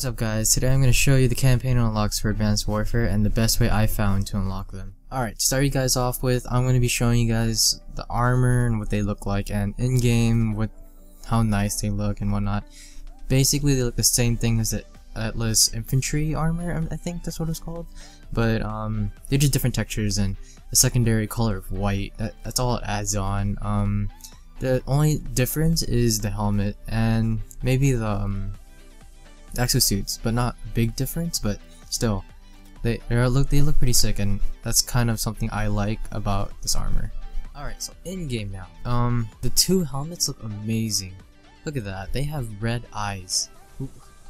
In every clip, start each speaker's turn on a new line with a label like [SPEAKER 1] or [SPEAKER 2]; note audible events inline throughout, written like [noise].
[SPEAKER 1] What's up guys, today I'm going to show you the campaign unlocks for Advanced Warfare and the best way I found to unlock them. Alright, to start you guys off with, I'm going to be showing you guys the armor and what they look like and in-game what how nice they look and whatnot. Basically they look the same thing as the Atlas infantry armor, I think that's what it's called. But um, they're just different textures and a secondary color of white, that, that's all it adds on. Um, the only difference is the helmet and maybe the um, exosuits, but not a big difference, but still, they they look they look pretty sick, and that's kind of something I like about this armor. Alright, so in game now. Um, the two helmets look amazing. Look at that, they have red eyes.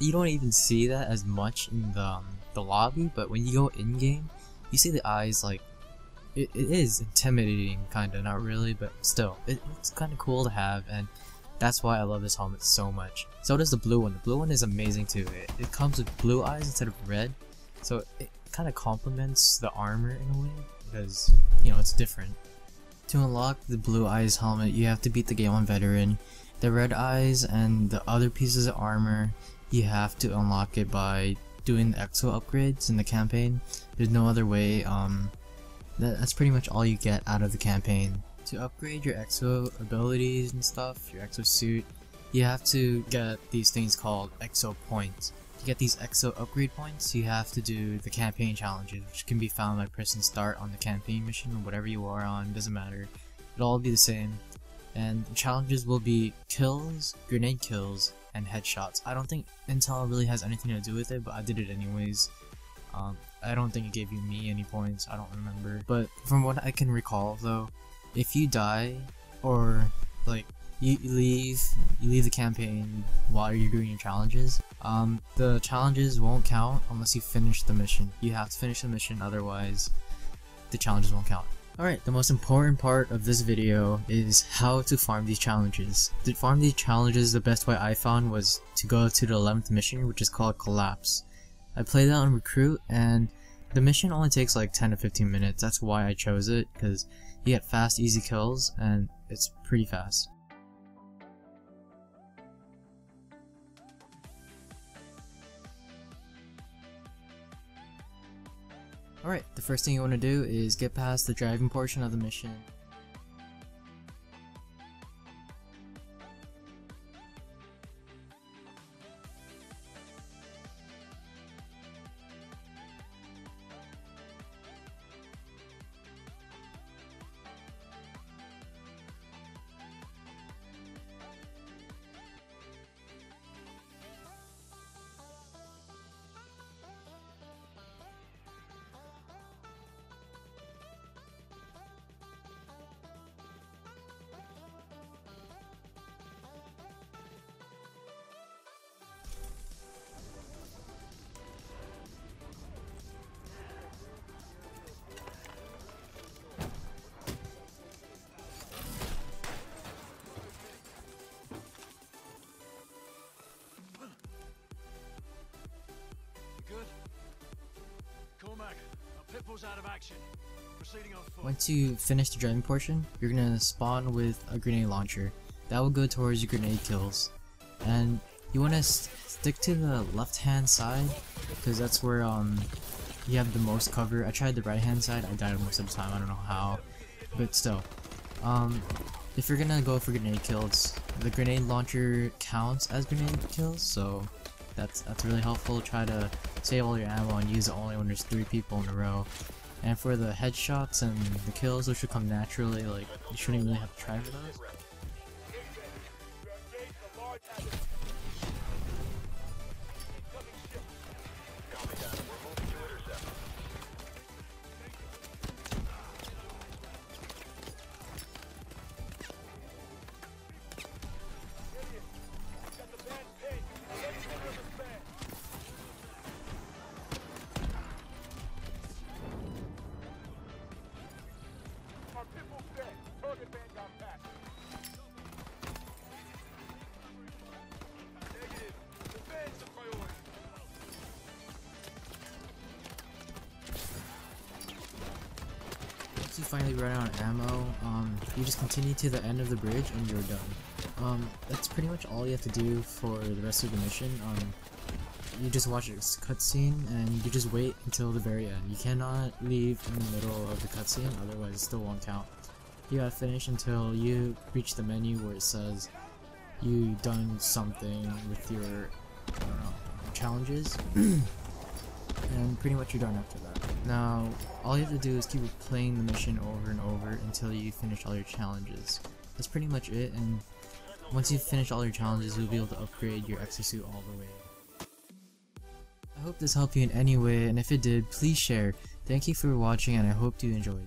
[SPEAKER 1] You don't even see that as much in the um, the lobby, but when you go in game, you see the eyes like it, it is intimidating, kinda, not really, but still, it, it's kinda cool to have, and that's why I love this helmet so much. So does the blue one. The blue one is amazing too. It, it comes with blue eyes instead of red, so it kind of complements the armor in a way, because, you know, it's different. To unlock the blue eyes helmet, you have to beat the game on veteran. The red eyes and the other pieces of armor, you have to unlock it by doing the exo upgrades in the campaign. There's no other way, um, that, that's pretty much all you get out of the campaign. To upgrade your exo abilities and stuff, your exo suit, you have to get these things called exo points. To get these exo upgrade points, you have to do the campaign challenges, which can be found by pressing start on the campaign mission or whatever you are on, doesn't matter. It'll all be the same. And the challenges will be kills, grenade kills, and headshots. I don't think Intel really has anything to do with it, but I did it anyways. Um, I don't think it gave you me any points, I don't remember. But from what I can recall though, if you die, or like you leave you leave the campaign while you're doing your challenges um the challenges won't count unless you finish the mission. You have to finish the mission otherwise the challenges won't count. Alright the most important part of this video is how to farm these challenges. To farm these challenges the best way i found was to go to the 11th mission which is called collapse. I played that on recruit and the mission only takes like 10 to 15 minutes. That's why i chose it because you get fast easy kills and it's pretty fast. Alright, the first thing you want to do is get past the driving portion of the mission
[SPEAKER 2] pitbull's out of action. Proceeding on foot.
[SPEAKER 1] Once you finish the driving portion, you're gonna spawn with a grenade launcher. That will go towards your grenade kills. And you wanna stick to the left hand side, because that's where um you have the most cover. I tried the right hand side, I died most of the time, I don't know how. But still. Um if you're gonna go for grenade kills, the grenade launcher counts as grenade kills, so that's that's really helpful. Try to save all your ammo and use it only when there's three people in a row. And for the headshots and the kills, those should come naturally, like, you shouldn't really have to try for those. Finally run out of ammo, um, you just continue to the end of the bridge and you're done. Um, that's pretty much all you have to do for the rest of the mission. Um, you just watch a cutscene and you just wait until the very end. You cannot leave in the middle of the cutscene, otherwise it still won't count. You gotta finish until you reach the menu where it says you done something with your know, challenges. [clears throat] and pretty much you're done after that. Now, all you have to do is keep playing the mission over and over until you finish all your challenges. That's pretty much it, and once you finish all your challenges, you'll be able to upgrade your exosuit all the way. I hope this helped you in any way, and if it did, please share. Thank you for watching, and I hope you enjoyed.